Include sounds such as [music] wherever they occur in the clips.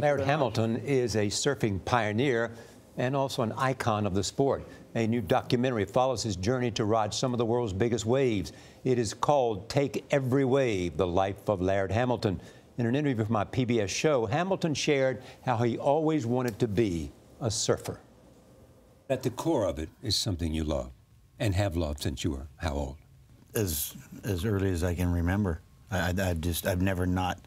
Laird Hamilton is a surfing pioneer and also an icon of the sport. A new documentary follows his journey to ride some of the world's biggest waves. It is called Take Every Wave The Life of Laird Hamilton. In an interview for my PBS show, Hamilton shared how he always wanted to be a surfer. At the core of it is something you love and have loved since you were how old? As as early as I can remember. I, I, I just I've never not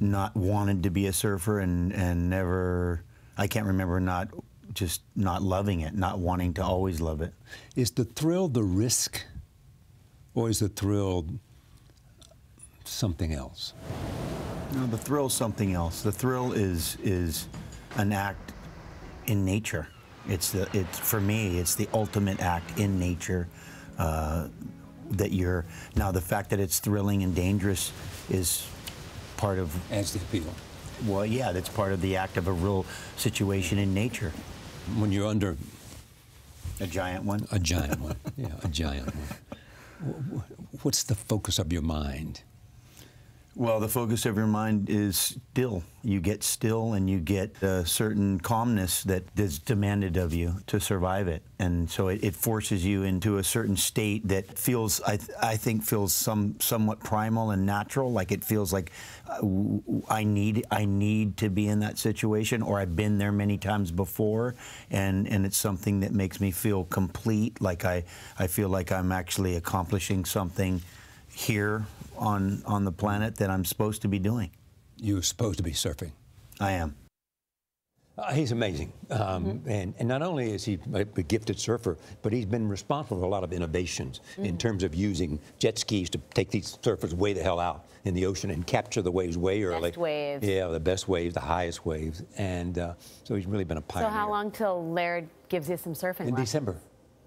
not wanted to be a surfer and and never I can't remember not just not loving it, not wanting to always love it. Is the thrill the risk, or is the thrill something else? No, the thrill is something else. The thrill is is an act in nature. It's the it's for me. It's the ultimate act in nature. Uh, that you're now the fact that it's thrilling and dangerous is part of adds the appeal. Well, yeah, that's part of the act of a real situation in nature. When you're under a giant one, a giant one, yeah, a giant one. [laughs] What's the focus of your mind? Well, the focus of your mind is still. You get still and you get a certain calmness that is demanded of you to survive it. And so it, it forces you into a certain state that feels, I, th I think, feels some somewhat primal and natural. Like it feels like uh, I need I need to be in that situation, or I've been there many times before, and and it's something that makes me feel complete. Like I I feel like I'm actually accomplishing something here on on the planet that I'm supposed to be doing. You're supposed to be surfing. I am. Uh, he's amazing. Um, mm -hmm. and, and not only is he a, a, gifted surfer, but he's been responsible for a lot of innovations mm -hmm. in terms of using jet skis to take these surfers way the hell out in the ocean and capture the waves way early. Best waves. Yeah, the best waves, the highest waves. And uh, so he's really been a pioneer. So how long till Laird gives you some surfing In left? December.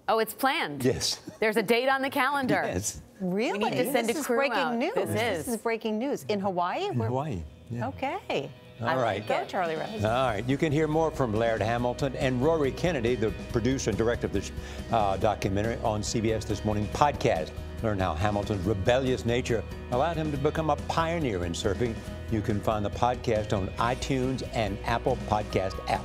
Oh, it's planned. Yes. There's a date on the calendar. yes. Really? We need to send this a is breaking out. news. This is. This is breaking news. In Hawaii? In Hawaii. Yeah. Okay. All I right. Go, Charlie Rose. All right. You can hear more from Laird Hamilton and Rory Kennedy, the producer and director of this uh, documentary on CBS This Morning podcast. Learn how Hamilton's rebellious nature allowed him to become a pioneer in surfing. You can find the podcast on iTunes and Apple Podcast app.